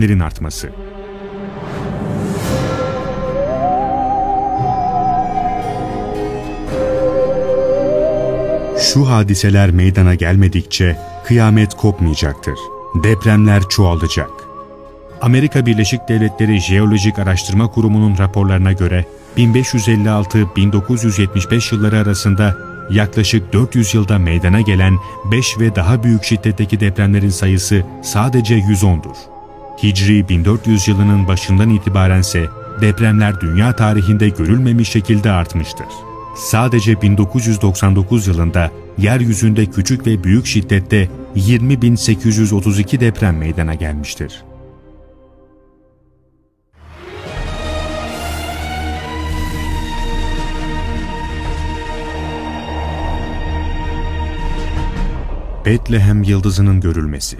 depremlerin artması. Şu hadiseler meydana gelmedikçe kıyamet kopmayacaktır. Depremler çoğalacak. Amerika Birleşik Devletleri Jeolojik Araştırma Kurumu'nun raporlarına göre 1556-1975 yılları arasında yaklaşık 400 yılda meydana gelen 5 ve daha büyük şiddetteki depremlerin sayısı sadece 110'dur. Hicri 1400 yılının başından itibarense depremler dünya tarihinde görülmemiş şekilde artmıştır. Sadece 1999 yılında yeryüzünde küçük ve büyük şiddette 20.832 deprem meydana gelmiştir. Betlehem yıldızının görülmesi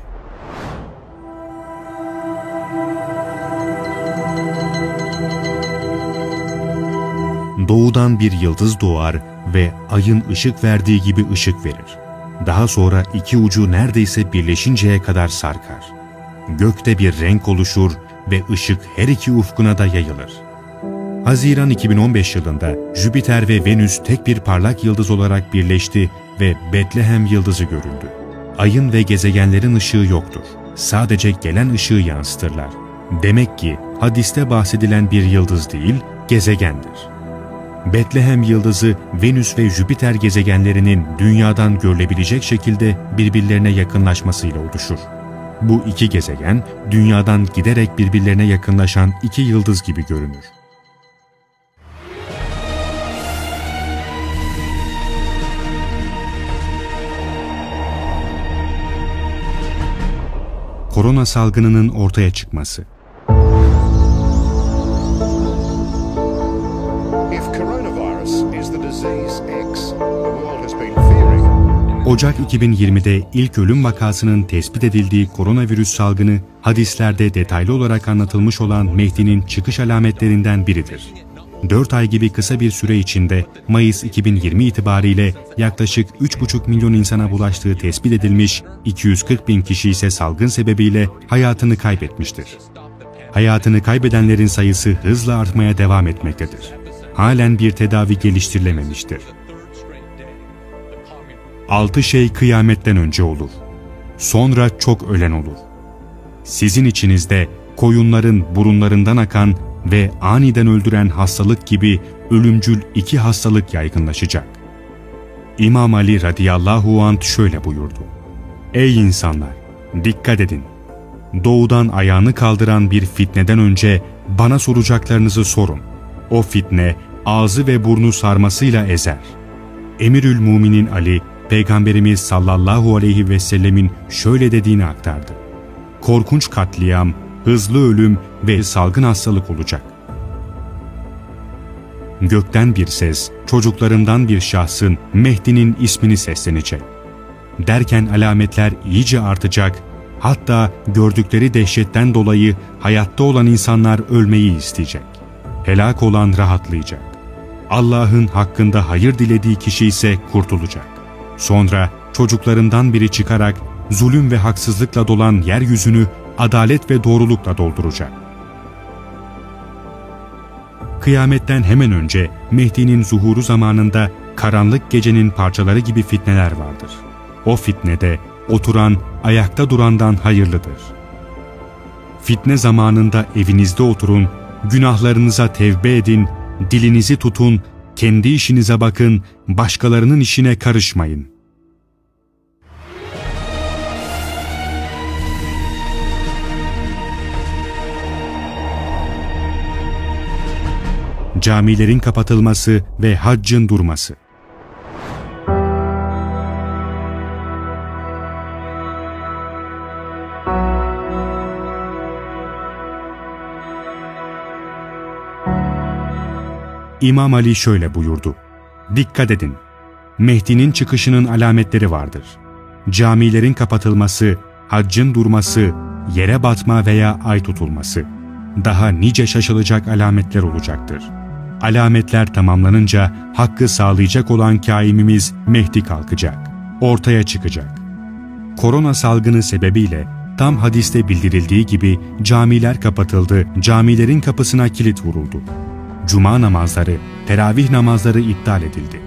Doğudan bir yıldız doğar ve ayın ışık verdiği gibi ışık verir. Daha sonra iki ucu neredeyse birleşinceye kadar sarkar. Gökte bir renk oluşur ve ışık her iki ufkuna da yayılır. Haziran 2015 yılında Jüpiter ve Venüs tek bir parlak yıldız olarak birleşti ve Betlehem yıldızı görüldü. Ayın ve gezegenlerin ışığı yoktur. Sadece gelen ışığı yansıtırlar. Demek ki hadiste bahsedilen bir yıldız değil, gezegendir. Betlehem yıldızı Venüs ve Jüpiter gezegenlerinin dünyadan görülebilecek şekilde birbirlerine yakınlaşmasıyla oluşur. Bu iki gezegen dünyadan giderek birbirlerine yakınlaşan iki yıldız gibi görünür. Korona salgınının ortaya çıkması Ocak 2020'de ilk ölüm vakasının tespit edildiği koronavirüs salgını hadislerde detaylı olarak anlatılmış olan Mehdi'nin çıkış alametlerinden biridir. 4 ay gibi kısa bir süre içinde Mayıs 2020 itibariyle yaklaşık 3,5 milyon insana bulaştığı tespit edilmiş, 240 bin kişi ise salgın sebebiyle hayatını kaybetmiştir. Hayatını kaybedenlerin sayısı hızla artmaya devam etmektedir. Halen bir tedavi geliştirilememiştir. Altı şey kıyametten önce olur. Sonra çok ölen olur. Sizin içinizde koyunların burunlarından akan ve aniden öldüren hastalık gibi ölümcül iki hastalık yaygınlaşacak. İmam Ali radıyallahu anh şöyle buyurdu. Ey insanlar! Dikkat edin! Doğudan ayağını kaldıran bir fitneden önce bana soracaklarınızı sorun. O fitne ağzı ve burnu sarmasıyla ezer. Emirül Muminin Ali, Peygamberimiz sallallahu aleyhi ve sellemin şöyle dediğini aktardı. Korkunç katliam, hızlı ölüm ve salgın hastalık olacak. Gökten bir ses, çocuklarından bir şahsın Mehdi'nin ismini seslenecek. Derken alametler iyice artacak, hatta gördükleri dehşetten dolayı hayatta olan insanlar ölmeyi isteyecek. Helak olan rahatlayacak. Allah'ın hakkında hayır dilediği kişi ise kurtulacak. Sonra çocuklarından biri çıkarak zulüm ve haksızlıkla dolan yeryüzünü adalet ve doğrulukla dolduracak. Kıyametten hemen önce Mehdi'nin zuhuru zamanında karanlık gecenin parçaları gibi fitneler vardır. O fitnede oturan, ayakta durandan hayırlıdır. Fitne zamanında evinizde oturun, günahlarınıza tevbe edin, dilinizi tutun, kendi işinize bakın, başkalarının işine karışmayın. Camilerin kapatılması ve haccın durması İmam Ali şöyle buyurdu. Dikkat edin, Mehdi'nin çıkışının alametleri vardır. Camilerin kapatılması, haccın durması, yere batma veya ay tutulması. Daha nice şaşılacak alametler olacaktır. Alametler tamamlanınca hakkı sağlayacak olan kaimimiz Mehdi kalkacak, ortaya çıkacak. Korona salgını sebebiyle Tam hadiste bildirildiği gibi camiler kapatıldı, camilerin kapısına kilit vuruldu. Cuma namazları, teravih namazları iptal edildi.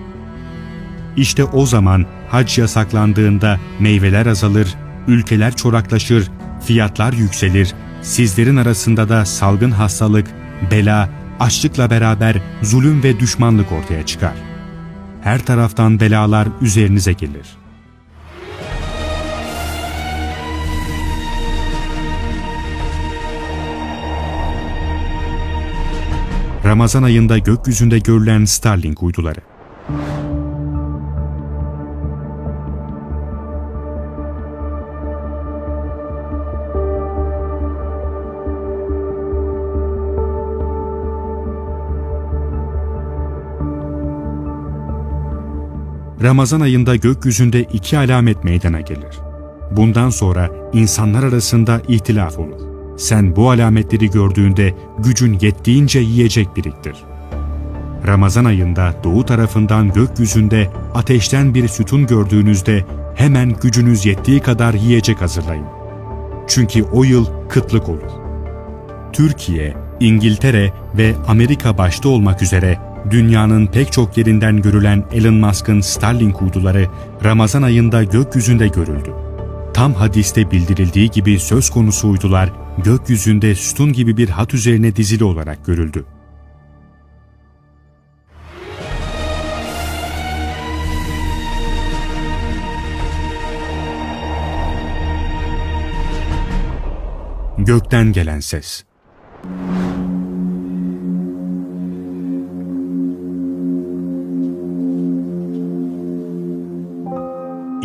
İşte o zaman hac yasaklandığında meyveler azalır, ülkeler çoraklaşır, fiyatlar yükselir, sizlerin arasında da salgın hastalık, bela, açlıkla beraber zulüm ve düşmanlık ortaya çıkar. Her taraftan belalar üzerinize gelir. Ramazan ayında gökyüzünde görülen Starlink uyduları. Ramazan ayında gökyüzünde iki alamet meydana gelir. Bundan sonra insanlar arasında ihtilaf olur. Sen bu alametleri gördüğünde gücün yettiğince yiyecek biriktir. Ramazan ayında doğu tarafından gökyüzünde ateşten bir sütun gördüğünüzde hemen gücünüz yettiği kadar yiyecek hazırlayın. Çünkü o yıl kıtlık olur. Türkiye, İngiltere ve Amerika başta olmak üzere dünyanın pek çok yerinden görülen Elon Musk'ın Starlink uyduları Ramazan ayında gökyüzünde görüldü. Tam hadiste bildirildiği gibi söz konusu uydular gökyüzünde sütun gibi bir hat üzerine dizili olarak görüldü. Gökten gelen ses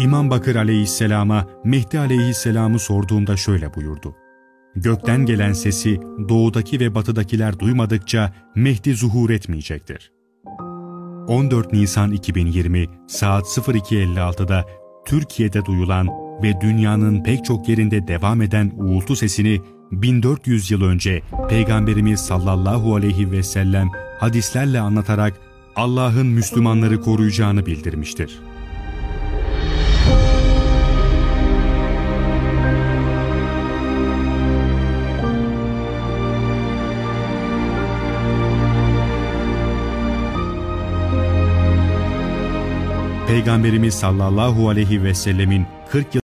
İmam Bakır aleyhisselama Mehdi aleyhisselamı sorduğumda şöyle buyurdu. Gökten gelen sesi doğudaki ve batıdakiler duymadıkça Mehdi zuhur etmeyecektir. 14 Nisan 2020 saat 02.56'da Türkiye'de duyulan ve dünyanın pek çok yerinde devam eden uğultu sesini 1400 yıl önce Peygamberimiz sallallahu aleyhi ve sellem hadislerle anlatarak Allah'ın Müslümanları koruyacağını bildirmiştir. Peygamberimiz sallallahu aleyhi ve sellemin 40 yıl